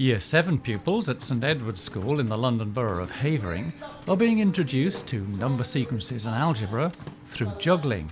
Year 7 pupils at St Edward's School in the London Borough of Havering are being introduced to number sequences and algebra through juggling.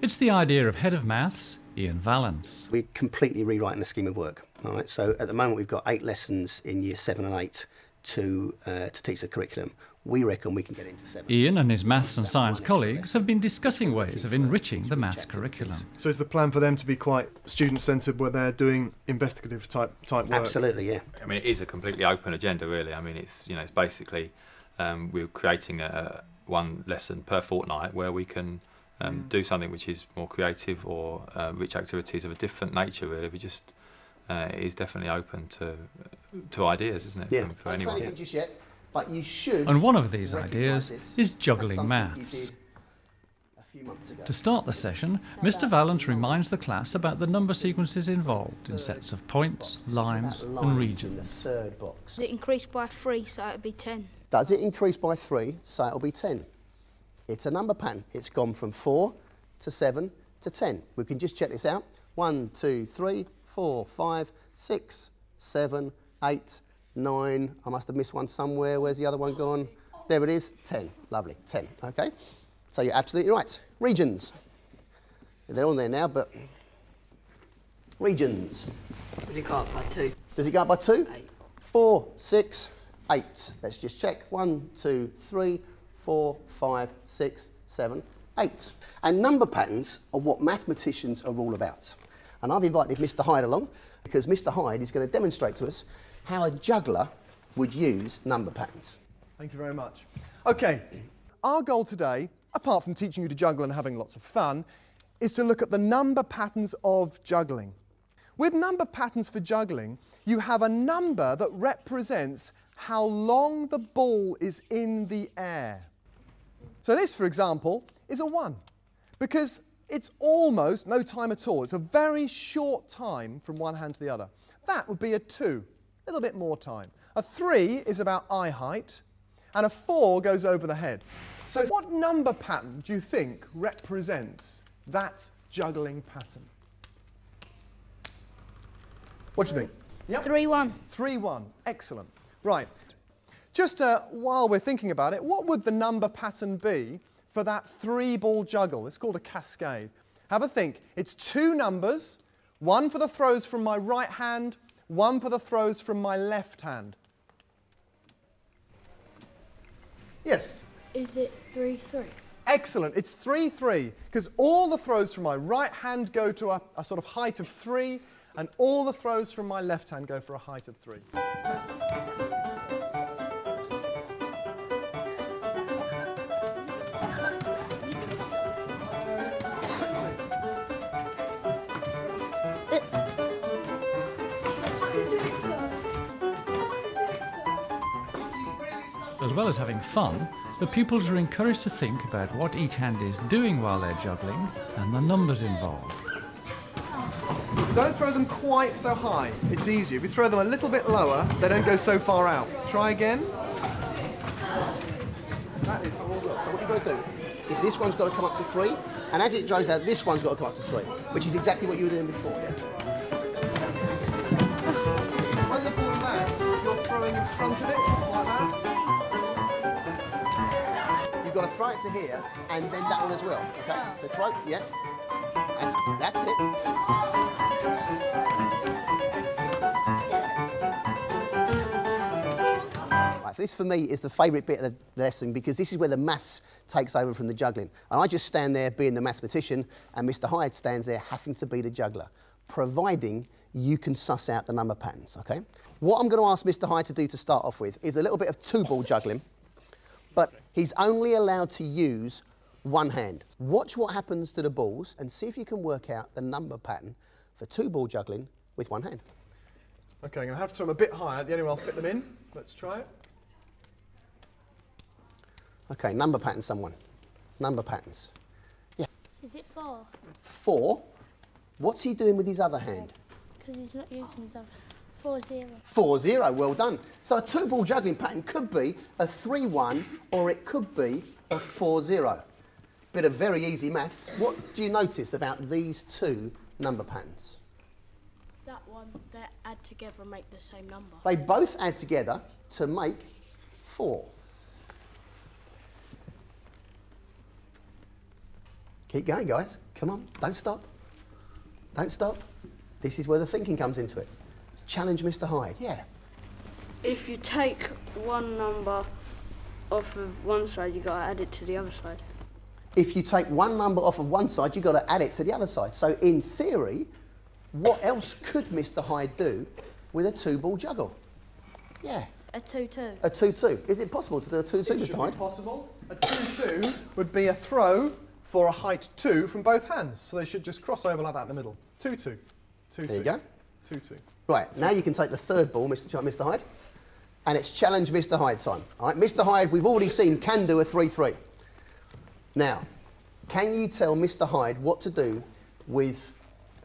It's the idea of Head of Maths, Ian Vallance. We're completely rewriting the scheme of work. All right, so at the moment we've got eight lessons in year seven and eight to, uh, to teach the curriculum. We reckon we can get into seven. Ian and his maths and science colleagues have been discussing ways of enriching the maths curriculum. So is the plan for them to be quite student-centred where they're doing investigative type type work? Absolutely, yeah. I mean, it is a completely open agenda, really. I mean, it's you know, it's basically um, we're creating a one lesson per fortnight where we can um, mm. do something which is more creative or uh, rich activities of a different nature. Really, we just uh, is definitely open to to ideas, isn't it? Yeah. For, for anyone. Anything just yet, but you should. And one of these ideas is juggling maths. To start the session, Mr. Vallance reminds the class about the number sequences involved in sets of points, lines, and regions. the third box. Does it increase by three, so it'll be ten? Does it increase by three, so it'll be ten? It's a number pattern. It's gone from 4 to 7 to 10. We can just check this out. 1, 2, 3, 4, 5, 6, 7, 8, 9. I must have missed one somewhere. Where's the other one gone? There it is, 10. Lovely, 10. Okay, so you're absolutely right. Regions. They're on there now, but regions. Does it go up by two? Does it go up by two? Eight. Four, six, eight. Let's just check. One, two, three, four, five, six, seven, eight. And number patterns are what mathematicians are all about. And I've invited Mr. Hyde along because Mr. Hyde is going to demonstrate to us how a juggler would use number patterns. Thank you very much. Okay, our goal today, apart from teaching you to juggle and having lots of fun, is to look at the number patterns of juggling. With number patterns for juggling, you have a number that represents how long the ball is in the air. So this, for example, is a 1 because it's almost no time at all. It's a very short time from one hand to the other. That would be a 2, a little bit more time. A 3 is about eye height, and a 4 goes over the head. So what number pattern do you think represents that juggling pattern? What do you think? Yep. 3 1. 3 1. Excellent. Right. Just uh, while we're thinking about it, what would the number pattern be for that three ball juggle? It's called a cascade. Have a think. It's two numbers, one for the throws from my right hand, one for the throws from my left hand. Yes? Is it 3 3? Excellent. It's 3 3 because all the throws from my right hand go to a, a sort of height of 3 and all the throws from my left hand go for a height of 3. As well as having fun, the pupils are encouraged to think about what each hand is doing while they're juggling and the numbers involved. Don't throw them quite so high. It's easier. If you throw them a little bit lower, they don't go so far out. Try again. That is all. So what you've got to do is this one's got to come up to three, and as it goes out, this one's got to come up to three, which is exactly what you were doing before. Yeah? When the ball lands, you're throwing in front of it, like that. You've got to throw it to here, and then that one as well. Okay, oh. so throw, yeah. That's, that's it. Right, this for me is the favourite bit of the lesson because this is where the maths takes over from the juggling. And I just stand there being the mathematician and Mr Hyde stands there having to be the juggler, providing you can suss out the number patterns, okay? What I'm going to ask Mr Hyde to do to start off with is a little bit of two-ball juggling, but he's only allowed to use one hand. Watch what happens to the balls and see if you can work out the number pattern for two ball juggling with one hand. Okay, I'm going to have to throw them a bit higher. The only way I'll fit them in. Let's try it. Okay, number pattern, someone. Number patterns. Yeah. Is it four? Four. What's he doing with his other hand? Because he's not using his other. Four zero. Four zero, well done. So a two ball juggling pattern could be a three one or it could be a four zero. Bit of very easy maths. What do you notice about these two number patterns? That one, they add together and make the same number. They both add together to make four. Keep going, guys. Come on, don't stop. Don't stop. This is where the thinking comes into it. Challenge Mr. Hyde. Yeah. If you take one number off of one side, you've got to add it to the other side. If you take one number off of one side, you've got to add it to the other side. So, in theory, what else could Mr. Hyde do with a two ball juggle? Yeah, A 2 2. a 2 2. Is it possible to do a 2 2, It Mr. Hyde? possible. A 2-2 would be a throw for a height 2 from both hands. So they should just cross over like that in the middle. 2-2. 2-2. There you go. 2-2. Right, now you can take the third ball, Mr. Mr. Hyde, and it's challenge Mr. Hyde time. All right, Mr. Hyde, we've already seen can do a 3 3. Now, can you tell Mr. Hyde what to do with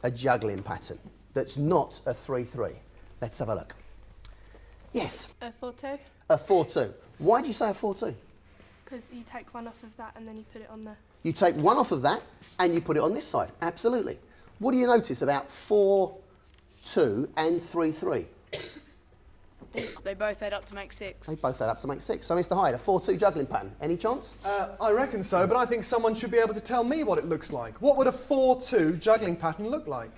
a juggling pattern that's not a 3 3? Let's have a look. Yes, A 4 2, a 4 2. Why do you say a 4 2? because you take one off of that and then you put it on the. You take one off of that and you put it on this side. Absolutely. What do you notice about 4 2 and 3 3? They both add up to make six. They both add up to make six. So, Mr. Hyde, a 4 2 juggling pattern. Any chance? Uh, I reckon so, but I think someone should be able to tell me what it looks like. What would a 4-2 juggling pattern look like?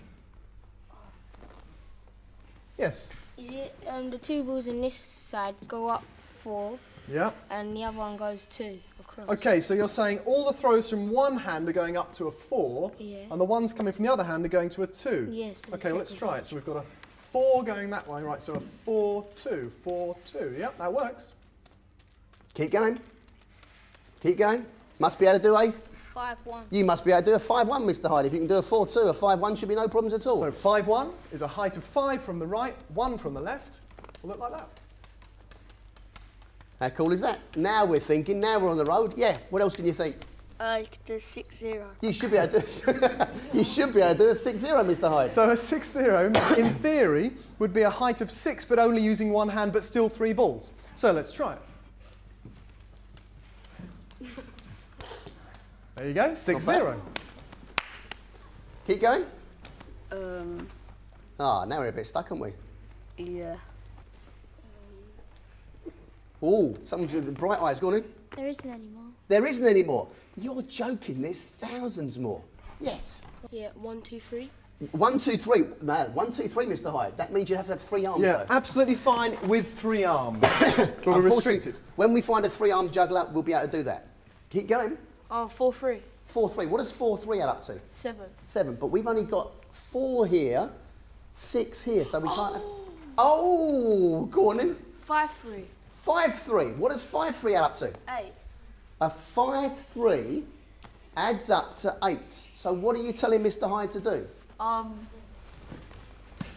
Yes. Is it um, the two balls in this side go up four Yeah. and the other one goes two across? Okay, so you're saying all the throws from one hand are going up to a 4, Yeah. and the ones coming from the other hand are going to a 2. Yes, Okay, well, let's try it. So we've got a 4 going that way, right, so a 4 2, 4 2. Yep, that works. Keep going. Keep going. Must be able to do a. Five one. You must be able to do a 5 1, Mr. Hyde. If you can do a 4 2, a 5 1 should be no problems at all. So 5 1 is a height of 5 from the right, 1 from the left. Will look like that. How cool is that? Now we're thinking, now we're on the road. Yeah, what else can you think? Uh, you could do six zero. You should be able to do, you should be able to do a 6 0, Mr. Hyde. So a 6 0, in theory, would be a height of 6 but only using one hand but still three balls. So let's try it. There you go, 6 0. Keep going. Um, Ah, now we're a bit stuck, aren't we? yeah. Oh, someone's with the bright eyes gone in. There isn't any more. There isn't any more. You're joking, there's thousands more. Yes. Yeah, one, two, three. One, two, three. No, one, two, three, Mr. Hyde. That means you have to have three arms. Yeah, though. absolutely fine with three arms. but we're restricted. When we find a three-armed juggler, we'll be able to do that. Keep going. Oh, 4 3. Four, three. What does four, three add up to? 7. Seven. But we've only got four here, six here, so we can't. Have... Oh, go on then. 5 3. Five, three. What does five, three add up to? 8. A five, three adds up to eight. So what are you telling Mr. Hyde to do? Um,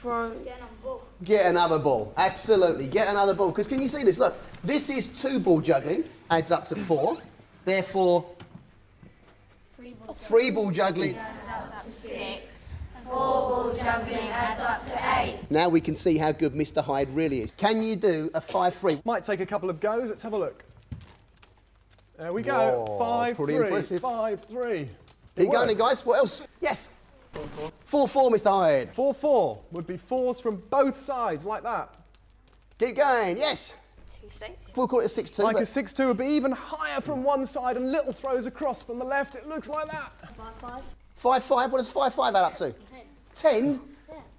throw. Get another ball. Get another ball. Absolutely. Get another ball. Because can you see this? Look, this is two ball juggling, adds up to four. Therefore, three ball juggling. Now we can see how good Mr. Hyde really is. Can you do a 5 3? Might take a couple of goes. Let's have a look. There we go. Whoa, five, pretty three. impressive. Five, three. It Keep going guys. What else? Yes. 4 4, 4 4, Mr. Hyde. Four, four would be fours from both sides, like that. Keep going. Yes. 2 6. We'll call it a 6 2. Like a 6-2 would be even higher from one side and little throws across from the left. It looks like that. 5 5. 5 5. What does 5 5 add up to? 10. 10?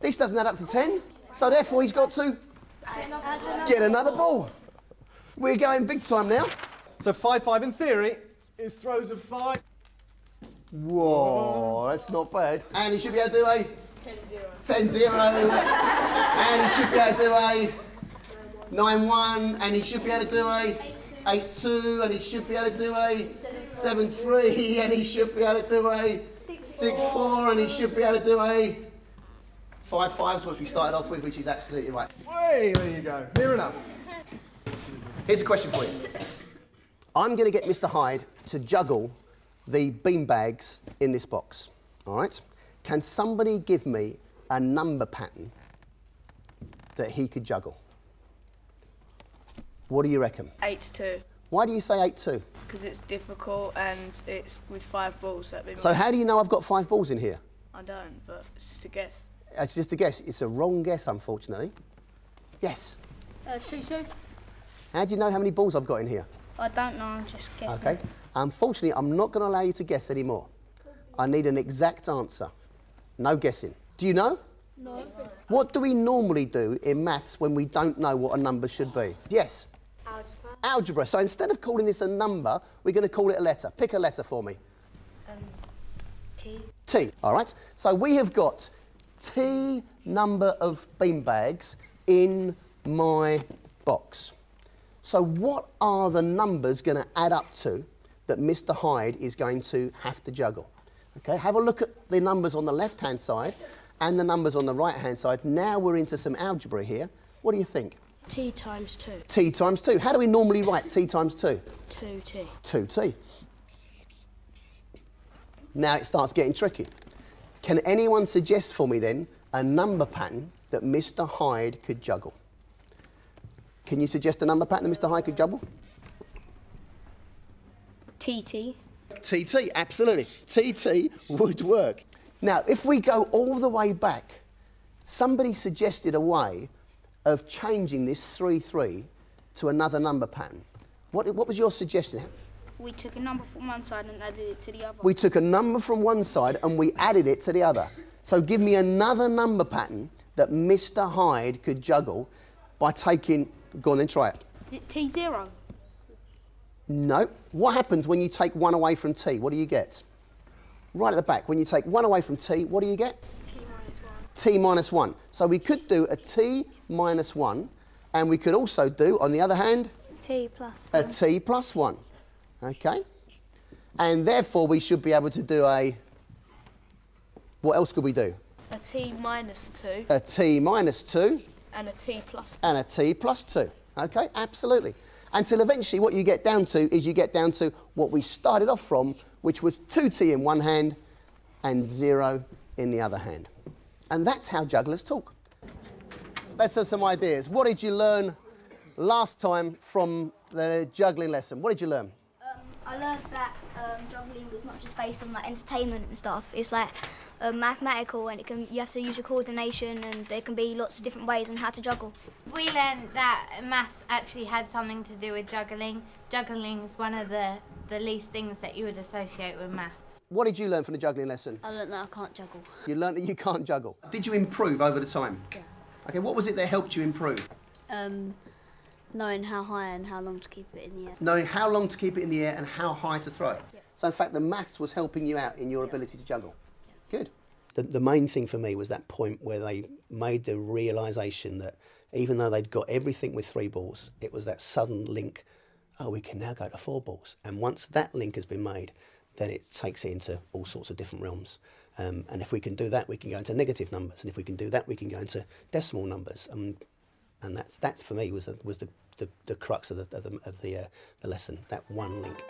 This doesn't add up to 10. So therefore, he's got to get another ball. We're going big time now. So 5-5 in theory is throws of five. Whoa, that's not bad. And he should be able to do a 10 0. and he should be able to do a 9 1. And he should be able to do a 8 2. And he should be able to do a 7 3. And he should be able to do a 6 4. And he should be able to do a 5 5, which we started off with, which is absolutely right. Way, there you go. Near enough. Here's a question for you. I'm going to get Mr. Hyde to juggle the beanbags in this box. All right? Can somebody give me a number pattern that he could juggle? What do you reckon? 8 2. Why do you say 8 2? Because it's difficult and it's with five balls. That So, how do you know I've got five balls in here? I don't, but it's just a guess. It's just a guess. It's a wrong guess, unfortunately. Yes. Uh, two two. How do you know how many balls I've got in here? I don't know. I'm just guessing. Okay. Unfortunately, I'm not going to allow you to guess anymore. I need an exact answer. No guessing. Do you know? No. What do we normally do in maths when we don't know what a number should be? Yes. Algebra. Algebra. So instead of calling this a number, we're going to call it a letter. Pick a letter for me. Um, T. T. All right. So we have got T number of beanbags in my box. So what are the numbers going to add up to that Mr. Hyde is going to have to juggle? Okay. Have a look at the numbers on the left-hand side and the numbers on the right-hand side. Now we're into some algebra here. What do you think? T times 2. T times 2. How do we normally write T times 2? 2T. 2t. Now it starts getting tricky. Can anyone suggest for me then a number pattern that Mr. Hyde could juggle? Can you suggest a number pattern that Mr. Hyde could juggle? TT. TT, absolutely. TT would work. Now, if we go all the way back, somebody suggested a way of changing this 3 3 to another number pattern. What, what was your suggestion? We took a number from one side and added it to the other. We took a number from one side and we added it to the other. So give me another number pattern that Mr. Hyde could juggle by taking. Go on then, try it. T zero. No. What happens when you take one away from T? What do you get? Right at the back. When you take one away from T, what do you get? T minus 1. T minus 1. So we could do a T minus 1, and we could also do, on the other hand, T plus a T plus 1. Okay? And therefore, we should be able to do a. What else could we do? A T minus 2 A T minus 2 and a T plus and a T plus 2. Okay? Absolutely. Until eventually, what you get down to is you get down to what we started off from, which was 2T in one hand and 0 in the other hand. And that's how jugglers talk. Let's have some ideas. What did you learn last time from the juggling lesson? What did you learn? I learned that um, juggling was not just based on like entertainment and stuff. It's like um, mathematical, and it can you have to use your coordination, and there can be lots of different ways on how to juggle. We learned that maths actually had something to do with juggling. Juggling is one of the, the least things that you would associate with maths. What did you learn from the juggling lesson? I learned that I can't juggle. You learned that you can't juggle. Did you improve over the time? Yeah. Okay, what was it that helped you improve? Um, knowing how high and how long to keep it in the air. Knowing how long to keep it in the air and how high to throw it. So, in fact, the maths was helping you out in your ability to juggle. Good. The, the main thing for me was that point where they made the realization that even though they'd got everything with three balls, it was that sudden link oh, we can now go to four balls. And once that link has been made, then it takes it into all sorts of different realms. Um, and if we can do that, we can go into negative numbers. And if we can do that, we can go into decimal numbers. Um, and that's, that's for me was the, was the, the, the crux of the, of the, of the, uh, the lesson, that one link.